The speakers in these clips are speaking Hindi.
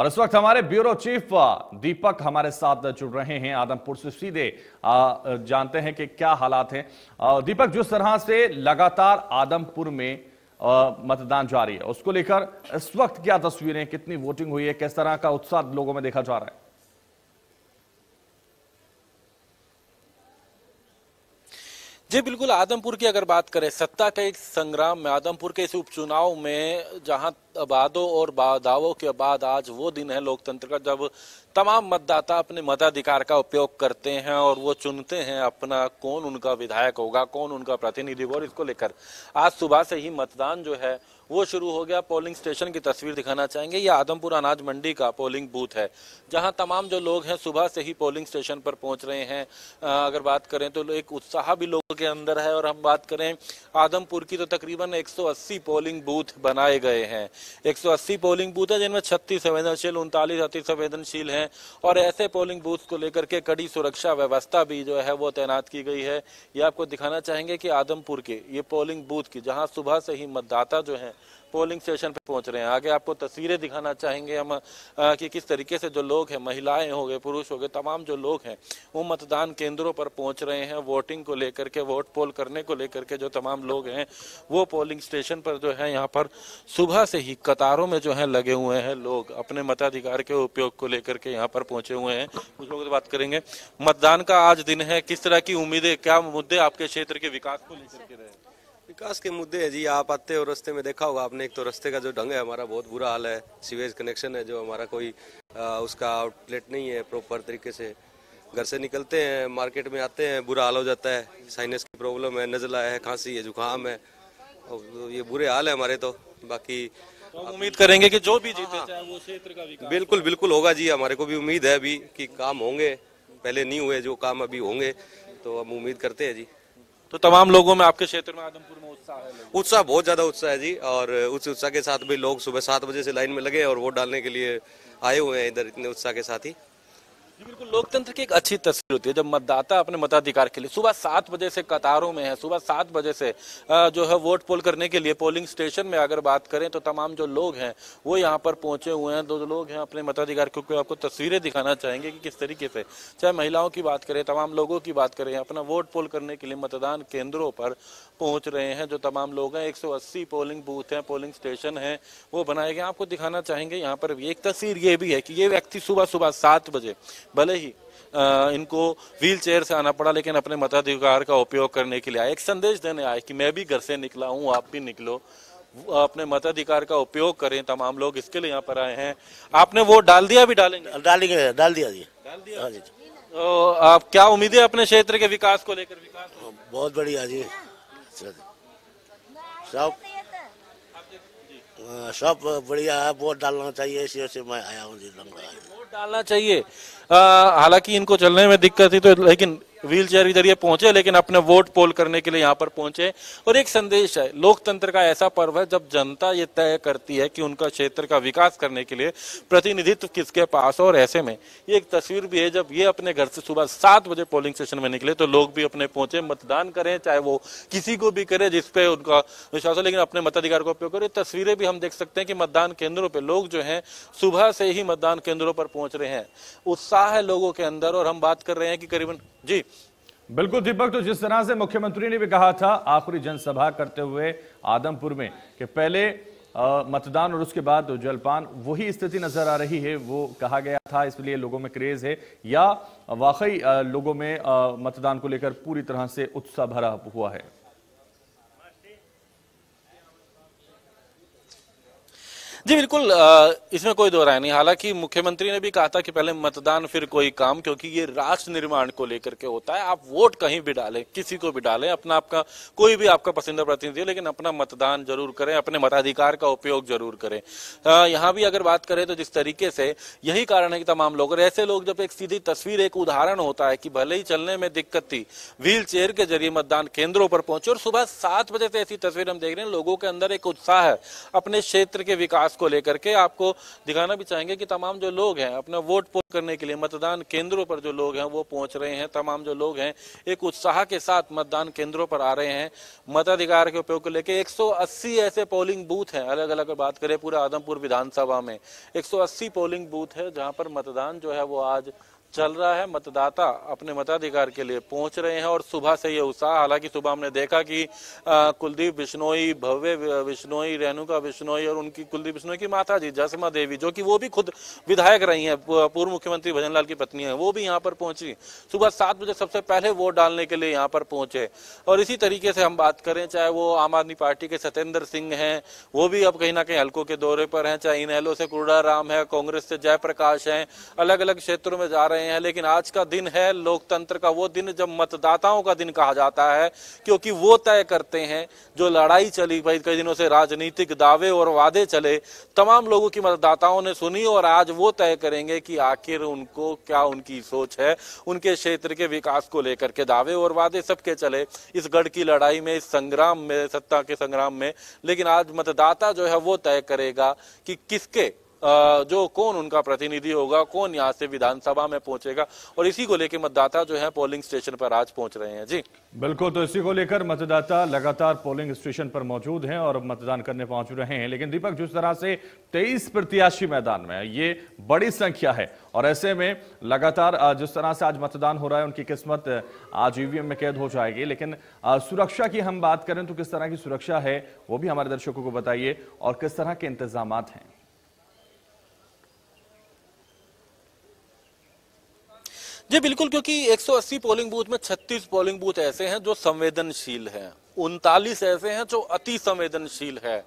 और इस वक्त हमारे ब्यूरो चीफ दीपक हमारे साथ जुड़ रहे हैं आदमपुर से सीधे। जानते हैं कि क्या हालात हैं। दीपक, जिस तरह से लगातार आदमपुर में मतदान जारी है, उसको लेकर इस वक्त क्या तस्वीरें, कितनी वोटिंग हुई है, किस तरह का उत्साह लोगों में देखा जा रहा है? जी, बिल्कुल, आदमपुर की अगर बात करें, सत्ता के एक संग्राम में आदमपुर के इस उपचुनाव में जहाँ वादों और दावों के बाद आज वो दिन है लोकतंत्र का, जब तमाम मतदाता अपने मताधिकार का उपयोग करते हैं और वो चुनते हैं अपना कौन उनका विधायक होगा, कौन उनका प्रतिनिधि और इसको लेकर आज सुबह से ही मतदान जो है वो शुरू हो गया। पोलिंग स्टेशन की तस्वीर दिखाना चाहेंगे। ये आदमपुर अनाज मंडी का पोलिंग बूथ है, जहाँ तमाम जो लोग हैं सुबह से ही पोलिंग स्टेशन पर पहुँच रहे हैं। अगर बात करें तो एक उत्साह भी लोगों के अंदर है, और हम बात करें आदमपुर की तो तकरीबन 180 पोलिंग बूथ बनाए गए हैं। 180 पोलिंग बूथ है, जिनमें छत्तीस संवेदनशील, उनतालीस अति संवेदनशील हैं। और ऐसे पोलिंग बूथ को लेकर के कड़ी सुरक्षा व्यवस्था भी जो है, वो तैनात की गई है। ये आपको दिखाना चाहेंगे कि आदमपुर के ये पोलिंग बूथ की, जहाँ सुबह से ही मतदाता जो है पोलिंग स्टेशन पे पहुँच रहे हैं। आगे आपको तस्वीरें दिखाना चाहेंगे हम कि किस तरीके से जो लोग हैं, महिलाएँ हो गए, पुरुष हो गए, तमाम जो लोग हैं, वो मतदान केंद्रों पर पहुँच रहे हैं, वोटिंग को लेकर के, वोट पोल करने को लेकर के जो तमाम लोग हैं, वो पोलिंग स्टेशन पर जो है, यहाँ पर सुबह से ही कतारों में जो है, लगे हुए हैं लोग, अपने मताधिकार के उपयोग को लेकर के यहाँ पर पहुँचे हुए हैं। कुछ लोगों से बात करेंगे। मतदान का आज दिन है, किस तरह की उम्मीदें, क्या मुद्दे आपके क्षेत्र के विकास को लेकर के रहे विकास के मुद्दे है जी आप आते हो रास्ते में देखा होगा आपने एक तो रास्ते का जो ढंग है हमारा बहुत बुरा हाल है। सीवेज कनेक्शन है जो हमारा कोई आ, उसका आउटलेट नहीं है प्रॉपर तरीके से। घर से निकलते हैं मार्केट में आते हैं बुरा हाल हो जाता है। साइनस की प्रॉब्लम है नजला है खांसी है जुकाम है। और ये बुरे हाल है हमारे तो। बाकी तो उम्मीद करेंगे कि जो भी जीते हाँ, चाहे वो क्षेत्र का विकास बिल्कुल बिल्कुल होगा जी हमारे को भी उम्मीद है अभी कि काम होंगे। पहले नहीं हुए जो काम अभी होंगे तो हम उम्मीद करते हैं जी। तो तमाम लोगों में आपके क्षेत्र में आदमपुर में उत्साह है उत्साह बहुत ज़्यादा उत्साह है जी, और उस उत्साह के साथ भी लोग सुबह सात बजे से लाइन में लगे और वोट डालने के लिए आए हुए हैं इधर इतने उत्साह के साथ ही। बिल्कुल, लोकतंत्र की एक अच्छी तस्वीर होती है जब मतदाता अपने मताधिकार के लिए सुबह सात बजे से कतारों में है, सुबह सात बजे से जो है वोट पोल करने के लिए पोलिंग स्टेशन में अगर बात करें तो तमाम जो लोग हैं वो यहाँ पर पहुँचे हुए हैं। दो जो लोग हैं अपने मताधिकार क्योंकि आपको तस्वीरें दिखाना चाहेंगे कि किस तरीके से, चाहे महिलाओं की बात करें, तमाम लोगों की बात करें, अपना वोट पोल करने के लिए मतदान केंद्रों पर पहुँच रहे हैं जो तमाम लोग हैं। एक सौ अस्सी पोलिंग बूथ हैं, पोलिंग स्टेशन है, वो बनाए गए आपको दिखाना चाहेंगे यहाँ पर एक तस्वीर ये भी है कि ये व्यक्ति सुबह सुबह सात बजे भले ही आ, इनको व्हील चेयर से आना पड़ा लेकिन अपने मताधिकार का उपयोग करने के लिए आए। एक संदेश देने आए कि मैं भी घर से निकला हूँ आप भी निकलो। अपने मताधिकार का उपयोग करें तमाम लोग इसके लिए यहाँ पर आए हैं। आपने वो डाल दिया भी डालेंगे? डालेंगे डाल दिया जी। डाल दिया? हाँ जी। तो आप क्या उम्मीद है अपने क्षेत्र के विकास को लेकर? विकास? बहुत बढ़िया जी। सब सब बढ़िया है वोट डालना चाहिए इसी से मैं आया हूँ जी वोट डालना चाहिए। हालाँकि इनको चलने में दिक्कत थी तो लेकिन व्हील चेयर के ज़रिए पहुँचे, लेकिन अपने वोट पोल करने के लिए यहाँ पर पहुँचे। और एक संदेश है, लोकतंत्र का ऐसा पर्व है, जब जनता ये तय करती है कि उनका क्षेत्र का विकास करने के लिए प्रतिनिधित्व किसके पास और ऐसे में ये एक तस्वीर भी है, जब ये अपने घर से सुबह सात बजे पोलिंग स्टेशन में निकले तो लोग भी अपने पहुँचे, मतदान करें, चाहे वो किसी को भी करे जिसपे उनका विश्वास हो, लेकिन अपने मताधिकार का उपयोग करें। तस्वीरें भी हम देख सकते हैं कि मतदान केंद्रों पर लोग जो है, सुबह से ही मतदान केंद्रों पर पहुँच रहे हैं। उत्साह है लोगों के अंदर? और हम बात कर रहे हैं कि करीबन जी। बिल्कुल दीपक तो जिस तरह से मुख्यमंत्री ने भी कहा था आखिरी जनसभा करते हुए आदमपुर में कि पहले आ, मतदान और उसके बाद जलपान वही स्थिति नज़र आ रही है वो कहा गया था इसलिए लोगों में क्रेज है या वाकई लोगों में आ, मतदान को लेकर पूरी तरह से उत्साह भरा हुआ है। जी, बिल्कुल इसमें कोई दो राय नहीं। हालाँकि मुख्यमंत्री ने भी कहा था कि पहले मतदान, फिर कोई काम, क्योंकि ये राष्ट्र निर्माण को लेकर के होता है। आप वोट कहीं भी डालें, किसी को भी डालें, अपना आपका, कोई भी आपका पसंदीदा प्रतिनिधि लेकिन अपना मतदान ज़रूर करें, अपने मताधिकार का उपयोग ज़रूर करें। यहाँ भी अगर बात करें तो जिस तरीके से, यही कारण है कि तमाम लोग, और ऐसे लोग जब एक सीधी तस्वीर, एक उदाहरण होता है कि भले ही चलने में दिक्कत थी, व्हील चेयर के ज़रिए मतदान केंद्रों पर पहुँचे, और सुबह सात बजे से ऐसी तस्वीर हम देख रहे हैं, लोगों के अंदर एक उत्साह है, अपने क्षेत्र के विकास विकास को लेकर के आपको दिखाना भी चाहेंगे कि तमाम जो लोग हैं, अपना वोट पोल करने के लिए मतदान केंद्रों पर जो लोग हैं, वो पहुँच रहे हैं। तमाम जो लोग हैं, एक उत्साह के साथ मतदान केंद्रों पर आ रहे हैं। मताधिकार के उपयोग को लेकर 180 ऐसे पोलिंग बूथ हैं। अलग अलग बात करें, पूरे आदमपुर विधानसभा में 180 पोलिंग बूथ है, जहाँ पर मतदान जो है वो आज चल रहा है। मतदाता अपने मताधिकार के लिए पहुँच रहे हैं और सुबह से ये उत्साह, हालाँकि सुबह हमने देखा कि कुलदीप बिश्नोई, भव्य बिश्नोई, रेणुका बिश्नोई और उनकी, कुलदीप बिश्नोई की माता जी, जसमा देवी, जो कि वो भी खुद विधायक रही हैं पूर्व मुख्यमंत्री भजनलाल की पत्नी है, वो भी यहाँ पर पहुँची। सुबह सात बजे सबसे पहले वोट डालने के लिए यहाँ पर पहुँचे। और इसी तरीके से हम बात करें, चाहे वो आम आदमी पार्टी के सत्येंद्र सिंह हैं, वो भी अब कहीं ना कहीं हल्कों के दौरे पर हैं, चाहे इनहेलो से कुरड़ा राम है, कांग्रेस से जयप्रकाश है अलग अलग क्षेत्रों में जा रहे रहे हैं, लेकिन आज का दिन है लोकतंत्र का। वो दिन जब मतदाताओं का दिन कहा जाता है, क्योंकि वो तय करते हैं जो लड़ाई चली, भाई कई दिनों से राजनीतिक दावे और वादे चले। तमाम लोगों की मतदाताओं ने सुनी और आज वो तय करेंगे कि आखिर उनको क्या उनकी सोच है, उनके क्षेत्र के विकास को लेकर के दावे और वादे सबके चले। इस गढ़ की लड़ाई में, इस संग्राम में, सत्ता के संग्राम में, लेकिन आज मतदाता जो है वो तय करेगा कि किसके जो कौन उनका प्रतिनिधि होगा, कौन यहाँ से विधानसभा में पहुंचेगा, और इसी को लेकर मतदाता जो है पोलिंग स्टेशन पर आज पहुँच रहे हैं। जी। बिल्कुल तो इसी को लेकर मतदाता लगातार पोलिंग स्टेशन पर मौजूद हैं और मतदान करने पहुँच रहे हैं। लेकिन दीपक, जिस तरह से 23 प्रत्याशी मैदान में ये बड़ी संख्या है। और ऐसे में लगातार जिस तरह से आज मतदान हो रहा है, उनकी किस्मत आज ईवीएम में कैद हो जाएगी। लेकिन सुरक्षा की हम बात करें तो किस तरह की सुरक्षा है, वो भी हमारे दर्शकों को बताइए, और किस तरह के इंतज़ाम हैं। जी, बिल्कुल, क्योंकि 180 पोलिंग बूथ में 36 पोलिंग बूथ ऐसे हैं जो संवेदनशील हैं। उनतालीस ऐसे हैं जो अति संवेदनशील है।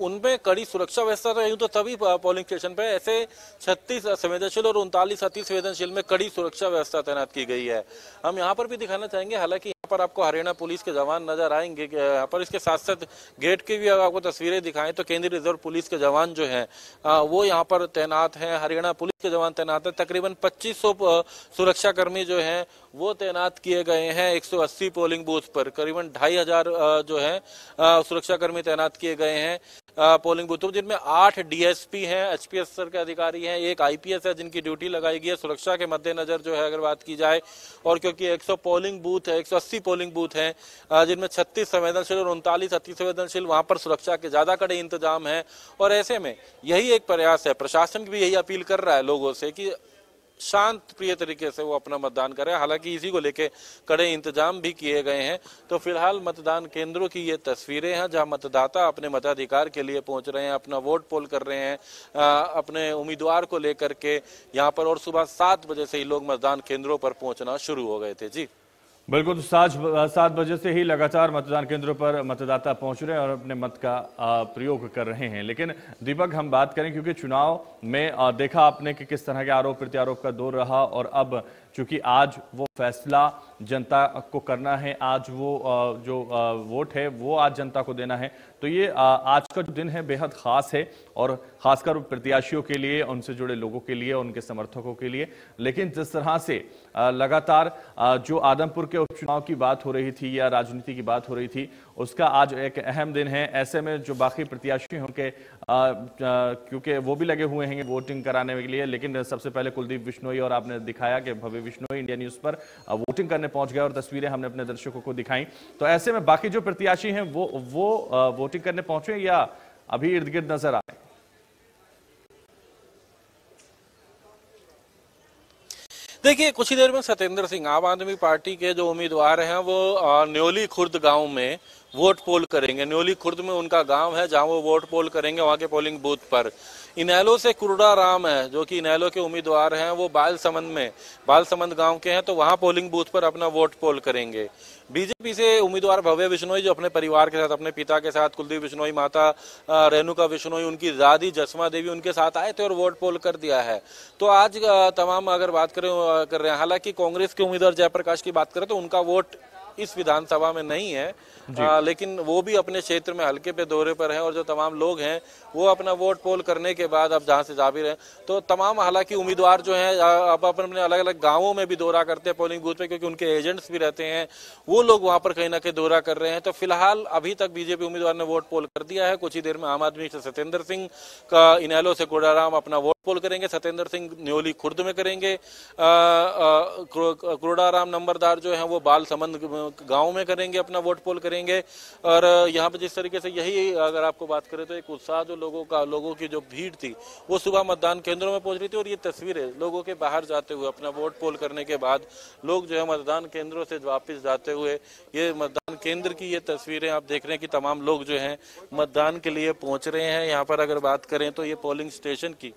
उनमें कड़ी सुरक्षा व्यवस्था तो तो तभी पोलिंग स्टेशन पर ऐसे 36 संवेदनशील और उनतालीस अति संवेदनशील में कड़ी सुरक्षा व्यवस्था तैनात की गई है। हम यहाँ पर भी दिखाना चाहेंगे, हालाँकि पर आपको हरियाणा पुलिस के जवान नज़र आएँगे। यहाँ पर इसके साथ साथ गेट की भी अगर आपको तस्वीरें दिखाएँ तो केंद्रीय रिज़र्व पुलिस के जवान जो है वो यहाँ पर तैनात हैं। हरियाणा पुलिस के जवान तैनात है। तकरीबन 2500 सुरक्षा कर्मी जो हैं वो तैनात किए गए हैं 180 पोलिंग बूथ पर। करीबन ढाई हज़ार जो है सुरक्षा कर्मी तैनात किए गए हैं पोलिंग बूथों जिनमें आठ डीएसपी हैं एचपीएस स्तर के अधिकारी हैं, एक आईपीएस है जिनकी ड्यूटी लगाई गई है। सुरक्षा के मद्देनजर जो है अगर बात की जाए, और क्योंकि 100 पोलिंग बूथ है 180 पोलिंग बूथ हैं जिनमें 36 संवेदनशील और उनतालीस अति संवेदनशील वहाँ पर सुरक्षा के ज़्यादा कड़े इंतज़ाम है। और ऐसे में यही एक प्रयास है, प्रशासन भी यही अपील कर रहा है लोगों से की शांत प्रिय तरीके से वो अपना मतदान करें हालाँकि इसी को लेके कड़े इंतज़ाम भी किए गए हैं। तो फ़िलहाल मतदान केंद्रों की ये तस्वीरें हैं जहाँ मतदाता अपने मताधिकार के लिए पहुँच रहे हैं अपना वोट पोल कर रहे हैं आ, अपने उम्मीदवार को लेकर के यहाँ पर। और सुबह सात बजे से ही लोग मतदान केंद्रों पर पहुँचना शुरू हो गए थे। जी। बिल्कुल तो सात सात बजे से ही लगातार मतदान केंद्रों पर मतदाता पहुँच रहे हैं और अपने मत का प्रयोग कर रहे हैं। लेकिन दीपक, हम बात करें, क्योंकि चुनाव में देखा आपने कि किस तरह के आरोप प्रत्यारोप का दौर रहा और अब चूँकि आज वो फैसला जनता को करना है, आज वो जो वोट है, वो आज जनता को देना है। तो ये आज का जो दिन है बेहद खास है और खासकर प्रत्याशियों के लिए, उनसे जुड़े लोगों के लिए, उनके समर्थकों के लिए। लेकिन जिस तरह से लगातार जो आदमपुर के उपचुनाव की बात हो रही थी या राजनीति की बात हो रही थी, उसका आज एक अहम दिन है। ऐसे में जो बाकी प्रत्याशी होंगे क्योंकि वो भी लगे हुए हैं वोटिंग कराने के लिए, लेकिन सबसे पहले कुलदीप बिश्नोई और आपने दिखाया कि भव्य बिश्नोई इंडिया न्यूज़ पर वोटिंग करने पहुँच गए और तस्वीरें हमने अपने दर्शकों को दिखाई। तो ऐसे में बाकी जो प्रत्याशी हैं, वो वो वोटिंग करने पहुँचे या अभी इर्द गिर्द नज़र आए? देखिए, कुछ ही देर में सत्येंद्र सिंह, आम आदमी पार्टी के जो उम्मीदवार हैं, वो न्योली खुर्द गाँव में वोट पोल करेंगे। न्योली खुर्द में उनका गाँव है, जहाँ वो वोट पोल करेंगे, वहाँ के पोलिंग बूथ पर। इनैलो से कुरडा राम है, जो कि इनैलो के उम्मीदवार हैं, वो बाल समंद में बाल समंद गाँव के हैं तो वहाँ पोलिंग बूथ पर अपना वोट पोल करेंगे। बीजेपी से उम्मीदवार भव्य बिश्नोई जो अपने परिवार के साथ, अपने पिता के साथ, कुलदीप बिश्नोई माता रेणुका बिश्नोई उनकी दादी जसमा देवी उनके साथ आए थे और वोट पोल कर दिया है। तो आज तमाम अगर बात करें कर रहे हैं, हालाँकि कांग्रेस के उम्मीदवार जयप्रकाश की बात करें तो उनका वोट इस विधानसभा में नहीं है। आ, लेकिन वो भी अपने क्षेत्र में हल्के पे दौरे पर हैं और जो तमाम लोग हैं वो अपना वोट पोल करने के बाद अब जहाँ से जा भी रहे तो तमाम हालाँकि उम्मीदवार जो हैं अब अपने अपने अलग अलग गाँवों में भी दौरा करते हैं पोलिंग बूथ पे क्योंकि उनके एजेंट्स भी रहते हैं। वो लोग वहाँ पर कहीं ना कहीं दौरा कर रहे हैं। तो फ़िलहाल अभी तक बीजेपी उम्मीदवार ने वोट पोल कर दिया है। कुछ ही देर में आम आदमी से सत्येंद्र सिंह का इनैलो से कोडाराम अपना वोट पोल करेंगे सत्येंद्र सिंह न्योली खुर्द में करेंगे। क्रोडाराम नंबरदार जो है वो बाल संबंध गाँव में करेंगे, अपना वोट पोल करेंगे। और यहाँ पे जिस तरीके से यही अगर आपको बात करें तो एक उत्साह जो लोगों का, लोगों की जो भीड़ थी, वो सुबह मतदान केंद्रों में पहुँच रही थी और ये तस्वीरें लोगों के बाहर जाते हुए, अपना वोट पोल करने के बाद लोग जो है मतदान केंद्रों से वापिस जाते हुए ये मतदान केंद्र की ये तस्वीरें आप देख रहे हैं कि तमाम लोग जो हैं मतदान के लिए पहुँच रहे हैं। यहाँ पर अगर बात करें तो ये पोलिंग स्टेशन की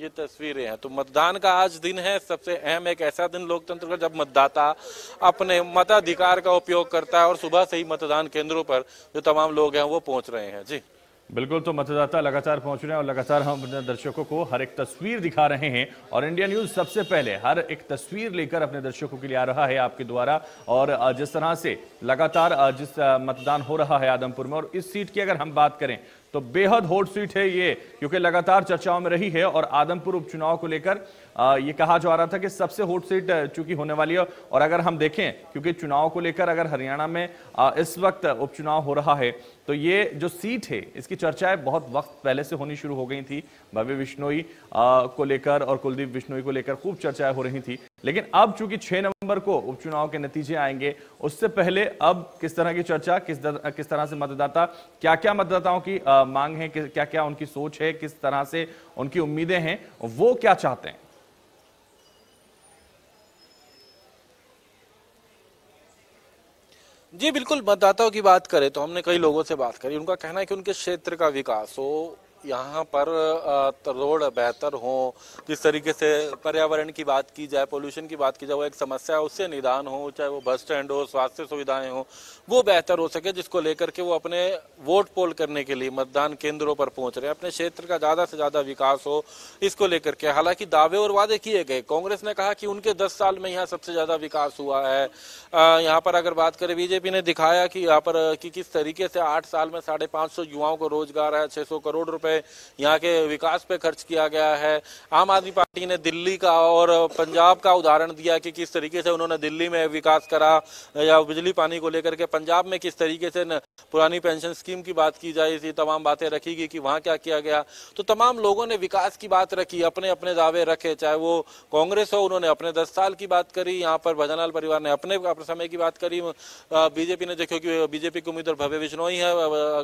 ये तस्वीरें हैं। तो मतदान का आज दिन है, सबसे अहम एक ऐसा दिन लोकतंत्र का जब मतदाता अपने मताधिकार का उपयोग करता है और सुबह से ही मतदान केंद्रों पर जो तमाम लोग हैं वो पहुँच रहे हैं। जी। बिल्कुल तो मतदाता लगातार पहुँच रहे हैं और लगातार हम अपने दर्शकों को हर एक तस्वीर दिखा रहे हैं और इंडिया न्यूज़ सबसे पहले हर एक तस्वीर लेकर अपने दर्शकों के लिए आ रहा है आपके द्वारा और जिस तरह से लगातार जिस मतदान हो रहा है आदमपुर में और इस सीट की अगर हम बात करें तो बेहद होट सीट है ये, क्योंकि लगातार चर्चाओं में रही है और आदमपुर उपचुनाव को लेकर ये कहा जा रहा था कि सबसे होट सीट चूँकि होने वाली है, और अगर हम देखें, क्योंकि चुनाव को लेकर अगर हरियाणा में इस वक्त उपचुनाव हो रहा है तो ये जो सीट है, इसकी चर्चाएँ बहुत वक्त पहले से होनी शुरू हो गई थी। भव्य बिश्नोई को लेकर और कुलदीप बिश्नोई को लेकर खूब चर्चाएँ हो रही थी। लेकिन अब चूँकि 6 नवंबर को उपचुनाव के नतीजे आएँगे उससे पहले अब किस तरह की चर्चा किस दर, किस तरह से मतदाता क्या क्या मतदाताओं की आ, मांग है क्या क्या उनकी सोच है किस तरह से उनकी उम्मीदें हैं वो क्या चाहते हैं? जी बिल्कुल मतदाताओं की बात करें तो हमने कई लोगों से बात करी। उनका कहना है कि उनके क्षेत्र का विकास हो यहाँ पर रोड बेहतर हो, जिस तरीके से पर्यावरण की बात की जाए, पोल्यूशन की बात की जाए, वो एक समस्या है, उससे निदान हो, चाहे वो बस स्टैंड हो, स्वास्थ्य सुविधाएँ हो, वो बेहतर हो सके, जिसको लेकर के वो अपने वोट पोल करने के लिए मतदान केंद्रों पर पहुँच रहे हैं। अपने क्षेत्र का ज़्यादा से ज़्यादा विकास हो, इसको लेकर के। हालाँकि दावे और वादे किए गए। कांग्रेस ने कहा कि उनके दस साल में यहाँ सबसे ज़्यादा विकास हुआ है। यहाँ पर अगर बात करें, बीजेपी ने दिखाया कि यहाँ पर, कि किस तरीके से आठ साल में साढ़े युवाओं को रोज़गार है सौ करोड़ रुपए यहाँ के विकास पे खर्च किया गया है। आम आदमी पार्टी ने दिल्ली का और पंजाब का उदाहरण दिया कि किस तरीके से उन्होंने दिल्ली में विकास करा या बिजली पानी को लेकर के पंजाब में किस तरीके से पुरानी पेंशन स्कीम की बात की जाए थी तमाम बातें रखी गई कि वहाँ क्या किया गया। तो तमाम लोगों ने विकास की बात रखी अपने अपने दावे रखे, चाहे वो कांग्रेस हो, उन्होंने अपने दस साल की बात करी, यहाँ पर भजनलाल परिवार ने अपने समय की बात करी। बीजेपी ने देखो कि बीजेपी के उम्मीदवार भव्य बिश्नोई है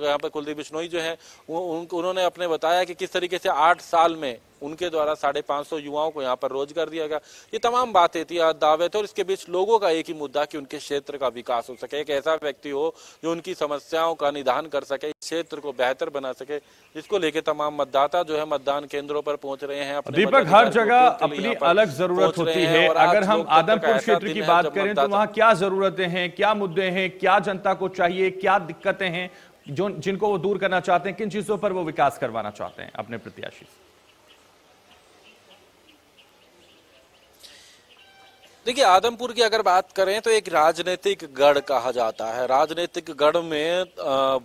यहाँ पर कुलदीप बिश्नोई जो है उन्होंने बताया कि किस तरीके से आठ साल में उनके द्वारा साढ़े पाँच सौ युवाओं को यहाँ पर रोज़गार दिया गया। ये तमाम बातें थी दावे थे और इसके बीच लोगों का एक ही मुद्दा कि उनके क्षेत्र का विकास हो सके एक ऐसा व्यक्ति हो जो उनकी समस्याओं का निदान कर सके क्षेत्र को बेहतर बना सके जिसको लेके तमाम मतदाता जो है मतदान केंद्रों पर पहुँच रहे हैं दीपक हर जगह अपनी अलग ज़रूरत होती है अगर हम आदमपुर क्षेत्र की बात करें तो वहाँ क्या जरूरतें हैं क्या मुद्दे हैं क्या जनता को चाहिए क्या दिक्कतें हैं जो जिनको वो दूर करना चाहते हैं, किन चीज़ों पर वो विकास करवाना चाहते हैं अपने प्रत्याशी से? देखिए, आदमपुर की अगर बात करें तो एक राजनीतिक गढ़ कहा जाता है। राजनीतिक गढ़ में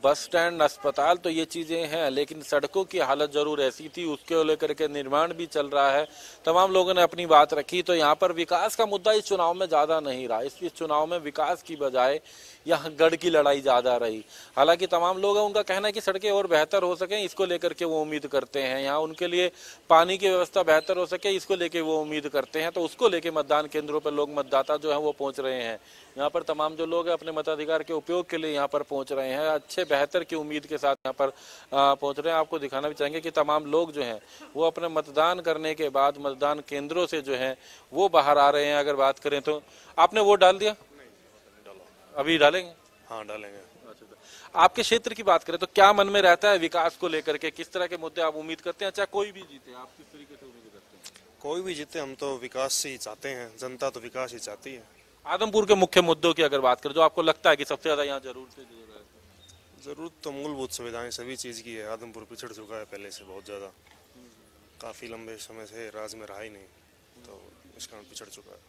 बस स्टैंड, अस्पताल तो ये चीज़ें हैं, लेकिन सड़कों की हालत ज़रूर ऐसी थी। उसके लेकर के निर्माण भी चल रहा है। तमाम लोगों ने अपनी बात रखी तो यहाँ पर विकास का मुद्दा इस चुनाव में ज़्यादा नहीं रहा। इस चुनाव में विकास की बजाय यहाँ गढ़ की लड़ाई ज़्यादा रही। हालाँकि तमाम लोग, उनका कहना है कि सड़कें और बेहतर हो सके, इसको लेकर के वो उम्मीद करते हैं। यहाँ उनके लिए पानी की व्यवस्था बेहतर हो सके, इसको लेकर वो उम्मीद करते हैं। तो उसको लेकर मतदान केंद्रों पर लोग मतदाता जो है वो पहुँच रहे हैं। यहाँ पर तमाम जो लोग हैं अपने मताधिकार के उपयोग के लिए यहाँ पर पहुँच रहे हैं। अच्छे बेहतर की उम्मीद के साथ यहाँ पर पहुँच रहे हैं। आपको दिखाना भी चाहेंगे कि तमाम लोग जो हैं वो अपने मतदान करने के बाद मतदान केंद्रों से जो है वो बाहर आ रहे हैं। अगर बात करें तो आपने वोट डाल दिया? अभी डालेंगे? हाँ डालेंगे। अच्छा, अच्छा आपके क्षेत्र की बात करें तो क्या मन में रहता है विकास को लेकर के? किस तरह के मुद्दे आप उम्मीद करते हैं? चाहे कोई भी जीते आप किस तरीके से कोई भी जीते हम तो विकास ही चाहते हैं जनता तो विकास ही चाहती है। आदमपुर के मुख्य मुद्दों की अगर बात करें जो आपको लगता है कि सबसे ज़्यादा यहाँ ज़रूरत है? ज़रूरत तो मूलभूत सुविधाएँ सभी चीज़ की है। आदमपुर पिछड़ चुका है पहले से बहुत ज़्यादा। काफ़ी लंबे समय से राज में रहा ही नहीं तो इस कारण पिछड़ चुका है।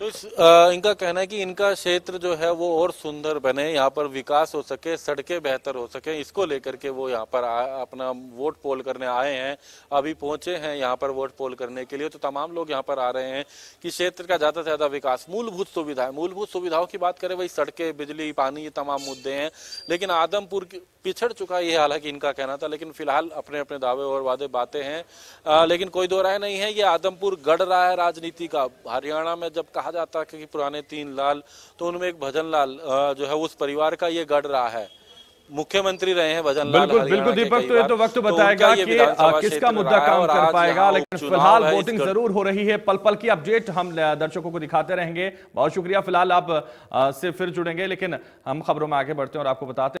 तो इस आ, इनका कहना है कि इनका क्षेत्र जो है वो और सुंदर बने यहाँ पर विकास हो सके सड़कें बेहतर हो सके इसको लेकर के वो यहाँ पर आ, अपना वोट पोल करने आए हैं अभी पहुँचे हैं यहाँ पर वोट पोल करने के लिए। तो तमाम लोग यहाँ पर आ रहे हैं कि क्षेत्र का ज़्यादा से ज़्यादा विकास मूलभूत सुविधाएँ मूलभूत सुविधाओं की बात करें वही सड़कें बिजली पानी ये तमाम मुद्दे हैं। लेकिन आदमपुर पिछड़ चुका ये हालाँकि इनका कहना था लेकिन फ़िलहाल अपने अपने दावे और वादे बातें हैं। लेकिन कोई दो राय नहीं है ये आदमपुर गढ़ रहा है राजनीति का। हरियाणा में जब कहा जाता है कि पुराने तीन लाल तो उनमें एक भजन लाल जो है उस परिवार का ये गढ़ रहा है। मुख्यमंत्री रहे हैं भजन लाल बिल्कुल बिल्कुल दीपक तो ये तो वक्त तो बताएगा कि किसका मुद्दा काम कर पाएगा लेकिन फ़िलहाल वोटिंग ज़रूर हो रही है। पल पल की अपडेट हम दर्शकों को दिखाते रहेंगे। बहुत शुक्रिया फ़िलहाल आप से फिर जुड़ेंगे लेकिन हम खबरों में आगे बढ़ते हैं और आपको बताते